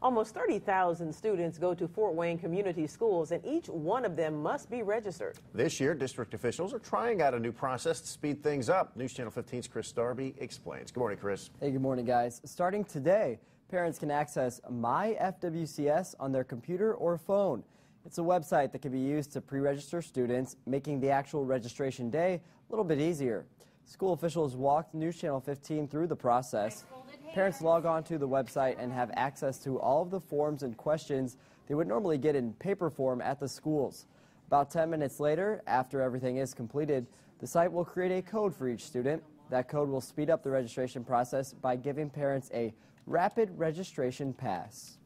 Almost 30,000 students go to Fort Wayne community schools, and each one of them must be registered. This year, district officials are trying out a new process to speed things up. News Channel 15's Chris Darby explains. Good morning, Chris. Hey, good morning, guys. Starting today, parents can access My FWCS on their computer or phone. It's a website that can be used to pre-register students, making the actual registration day a little bit easier. School officials walked News Channel 15 through the process. Parents log on to the website and have access to all of the forms and questions they would normally get in paper form at the schools. About 10 minutes later, after everything is completed, the site will create a code for each student. That code will speed up the registration process by giving parents a rapid registration pass.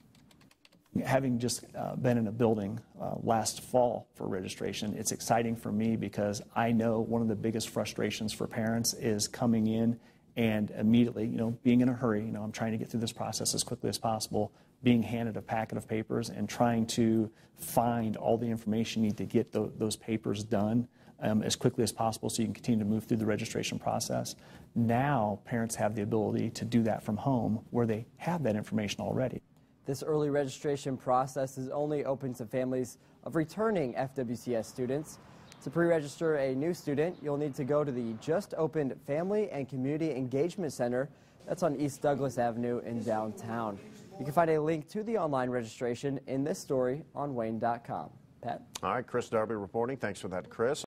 Having just uh, been in a building uh, last fall for registration, it's exciting for me because I know one of the biggest frustrations for parents is coming in and immediately, you know, being in a hurry, you know, I'm trying to get through this process as quickly as possible, being handed a packet of papers and trying to find all the information you need to get th those papers done um, as quickly as possible so you can continue to move through the registration process. Now, parents have the ability to do that from home where they have that information already. This early registration process is only open to families of returning FWCS students. To pre-register a new student, you'll need to go to the just opened Family and Community Engagement Center. That's on East Douglas Avenue in downtown. You can find a link to the online registration in this story on WANE.com. Pat? All right, Chris Darby reporting. Thanks for that, Chris.